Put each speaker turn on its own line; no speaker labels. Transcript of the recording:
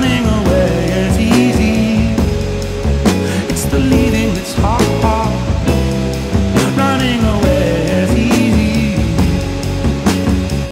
running away.